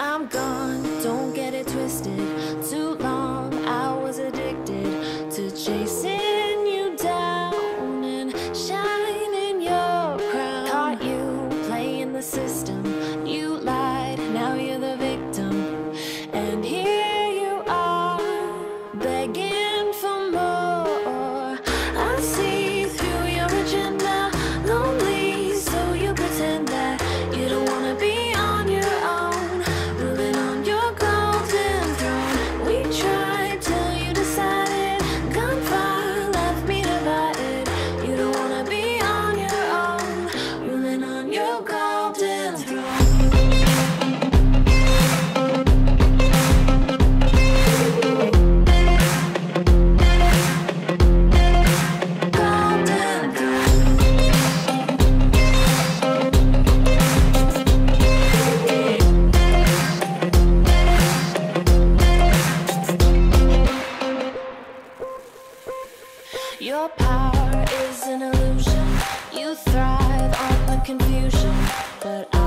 I'm gone, don't get it twisted. Too Power is an illusion. You thrive on the confusion, but I